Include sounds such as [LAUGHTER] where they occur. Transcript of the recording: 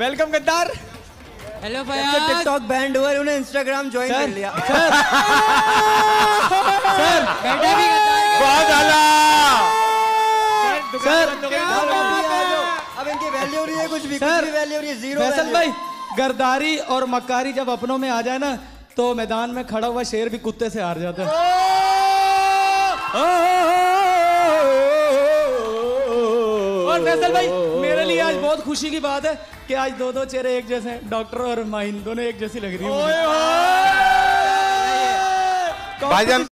Welcome गद्दार hello जब TikTok band हुआ उन्हें इंस्टाग्राम ज्वाइन कर लिया। बेटा [LAUGHS] भी बहुत आला सर अब इनकी वैल्यू नहीं है कुछ भी कुछ सर, भी वैल्यू नहीं है ज़ीरो फैसल भाई गरदारी और मक्कारी जब अपनों में आ जाए ना तो मैदान में खड़ा हुआ शेर भी कुत्ते से हार जाता है। और फैसल भाई मेरे लिए आज बहुत खुशी की बात है। कि आज दो दो चेहरे एक जैसे हैं डॉक्टर और माइन दोनों एक जैसी लग रही है। भाईजान